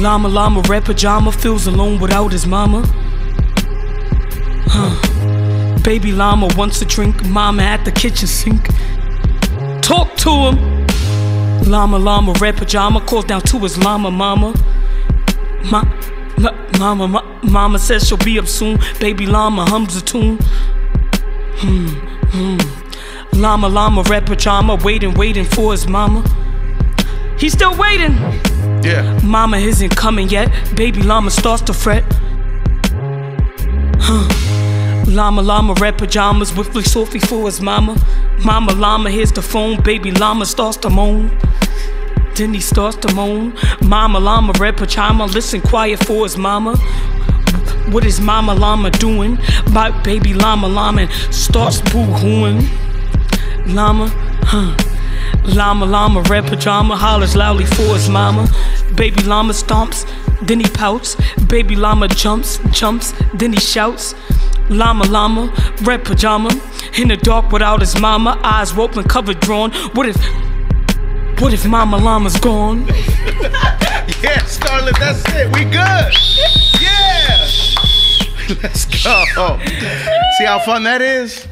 Llama llama red pajama feels alone without his mama. Huh. Baby llama wants a drink, mama at the kitchen sink. Talk to him. Llama llama red pajama calls down to his llama mama. Ma, ma, mama, ma, mama says she'll be up soon. Baby llama hums a tune. Hmm, hmm. Llama llama red pajama waiting, waiting for his mama. He's still waiting. Yeah. Mama isn't coming yet. Baby llama starts to fret. Huh. Llama llama red pajamas with Sophie for his mama. Mama llama hears the phone. Baby llama starts to moan. Then he starts to moan. Mama llama red pajama listen quiet for his mama. What is mama llama doing? My baby llama llama starts boo-hooing. Llama, huh? Llama llama red pajama hollers loudly for his mama. Baby llama stomps, then he pouts. Baby llama jumps, jumps, then he shouts. Llama llama, red pajama, in the dark without his mama, eyes open, cover drawn. What if, what if mama llama's gone? Yeah, Scarlip, that's it. We good. Yeah. Let's go. See how fun that is?